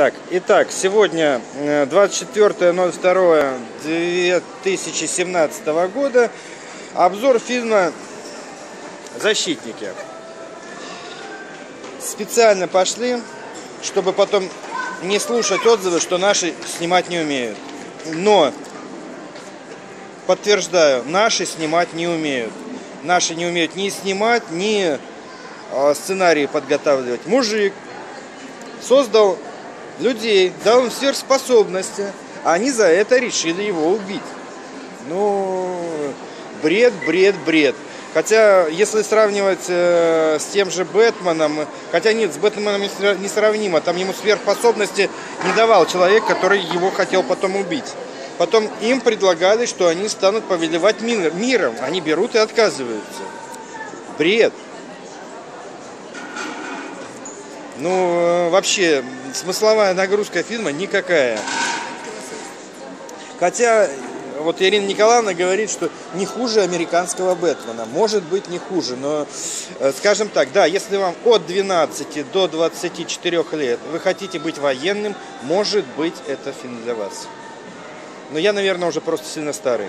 Так, итак, сегодня э, 24.02.2017 года обзор фильма «Защитники». Специально пошли, чтобы потом не слушать отзывы, что наши снимать не умеют. Но, подтверждаю, наши снимать не умеют. Наши не умеют ни снимать, ни э, сценарии подготавливать. Мужик создал людей, дал им сверхспособности, а они за это решили его убить. Ну, бред, бред, бред. Хотя, если сравнивать э, с тем же Бэтменом, хотя нет, с Бэтменом не сравнимо, там ему сверхспособности не давал человек, который его хотел потом убить. Потом им предлагали, что они станут повелевать мир, миром. Они берут и отказываются. Бред. Ну, э, вообще, смысловая нагрузка фильма никакая. Хотя, вот Ирина Николаевна говорит, что не хуже американского Бэтмена. Может быть, не хуже, но, э, скажем так, да, если вам от 12 до 24 лет вы хотите быть военным, может быть, это фильм для вас. Но я, наверное, уже просто сильно старый.